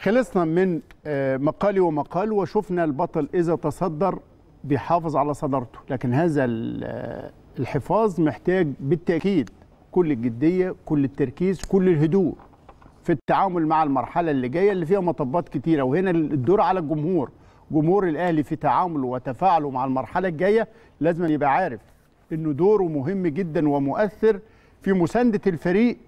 خلصنا من آه، مقالي ومقال وشفنا البطل إذا تصدر بيحافظ على صدارته لكن هذا آه، الحفاظ محتاج بالتأكيد كل الجدية كل التركيز كل الهدوء في التعامل مع المرحلة اللي جاية اللي فيها مطبات كتيرة. وهنا الدور على الجمهور. جمهور الأهلي في تعامله وتفاعله مع المرحلة الجاية لازم يبقى عارف إنه دوره مهم جدا ومؤثر في مساندة الفريق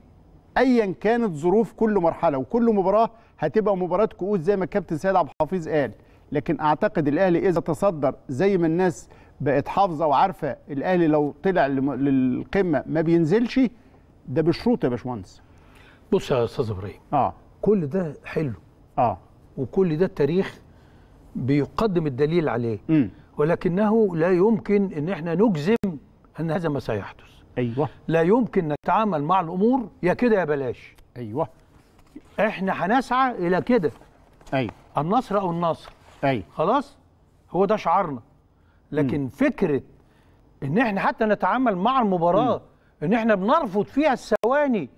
ايا كانت ظروف كل مرحلة وكل مباراة هتبقى مباراة كؤوس زي ما الكابتن سيد عبد الحفيظ قال. لكن أعتقد الأهلي إذا تصدر زي ما الناس بقت حافظة وعارفة الأهلي لو طلع للقمة ما بينزلش ده بشروط يا باشمهندس. بص يا أستاذ إبراهيم. آه. كل ده حلو. آه. وكل ده التاريخ بيقدم الدليل عليه. امم ولكنه لا يمكن إن إحنا نجزم أن هذا ما سيحدث. أيوه. لا يمكن نتعامل مع الأمور يا كده يا بلاش. أيوه. إحنا هنسعى إلى كده. أيوه النصر أو النصر. أيوه خلاص؟ هو ده شعارنا. لكن فكرة إن إحنا حتى نتعامل مع المباراة إن إحنا بنرفض فيها الثواني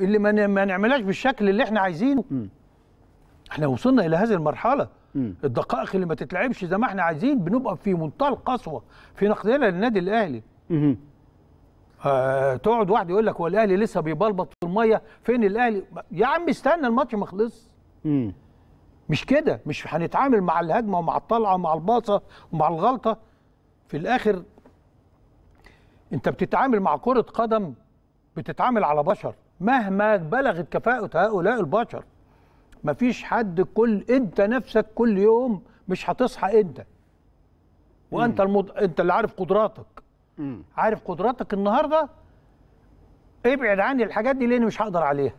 اللي ما ما نعملهاش بالشكل اللي إحنا عايزينه. مم. إحنا وصلنا إلى هذه المرحلة. مم. الدقائق اللي ما تتلعبش زي ما إحنا عايزين بنبقى في منتهى القسوه في نقدنا للنادي الأهلي. مهم. آه تقعد واحد يقول لك هو الأهلي لسه بيبلبط في المية؟ فين الأهلي؟ يا عم استنى الماتش ما خلص مم. مش كده مش هنتعامل مع الهجمة ومع الطلعة ومع الباصة ومع الغلطة. في الآخر أنت بتتعامل مع كرة قدم بتتعامل على بشر. مهما بلغت كفاءة هؤلاء البشر مفيش حد كل أنت نفسك كل يوم مش هتصحى أنت. وأنت المد... أنت اللي عارف قدراتك. عارف قدراتك النهارده؟ ابعد عني الحاجات دي لأن مش هقدر عليها.